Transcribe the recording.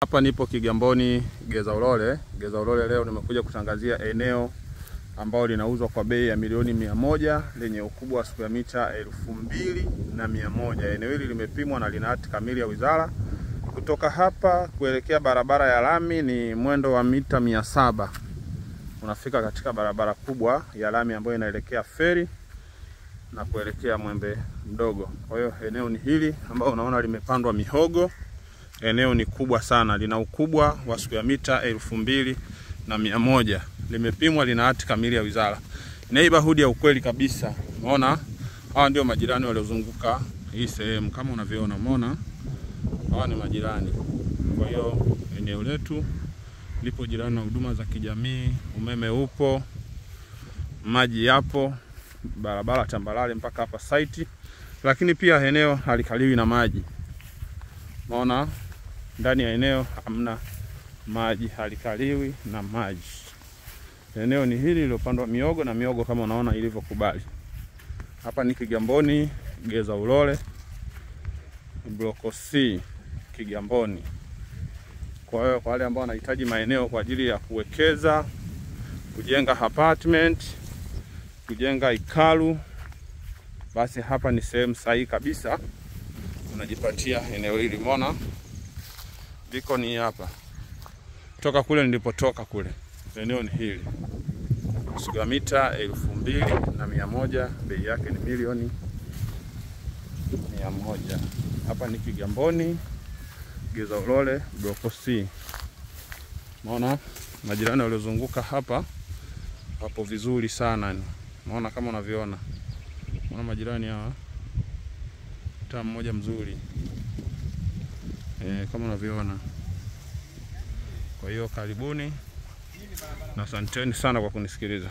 Hapa nipo Kigamboni Geza Ulole. Geza Ulole leo nimekuja kutangazia eneo ambalo linauzwa kwa bei ya milioni mia moja lenye ukubwa wa square mita elfu mbili na mia moja. Eneo hili limepimwa na lina hati kamili ya wizara. Kutoka hapa kuelekea barabara ya lami ni mwendo wa mita mia saba unafika katika barabara kubwa ya lami ambayo inaelekea feri na kuelekea Mwembe Mdogo. Kwa hiyo eneo ni hili ambao unaona limepandwa mihogo. Eneo ni kubwa sana, lina ukubwa wa square mita elfu mbili na mia moja limepimwa, lina hati kamili ya wizara. Neighborhood ya ukweli kabisa. Umeona, hawa ndio majirani waliozunguka hii sehemu kama unavyoona. Umeona, hawa ni majirani. Kwa hiyo eneo letu lipo jirani na huduma za kijamii, umeme upo, maji yapo, barabara tambalale mpaka hapa site, lakini pia eneo halikaliwi na maji. Umeona, ndani ya eneo hamna maji, halikaliwi na maji. Eneo ni hili lililopandwa miogo na miogo kama unaona ilivyokubali. Hapa ni Kigamboni Geza Ulole, bloko C Kigamboni. Kwa hiyo kwa wale ambao wanahitaji maeneo kwa ajili ya kuwekeza, kujenga apartment, kujenga ikalu, basi hapa ni sehemu sahihi kabisa, unajipatia eneo hili. Umeona liko ni hapa, toka kule nilipotoka kule, eneo ni hili, sugamita mita elfu mbili na mia moja. Bei yake ni milioni mia moja. Hapa ni Kigamboni Geza Ulole bloko C. Unaona? Majirani waliozunguka hapa wapo vizuri sana, maona kama unavyoona, unaona majirani hawa, mtaa mmoja mzuri e, kama unavyoona. Kwa hiyo karibuni na asanteni sana kwa kunisikiliza.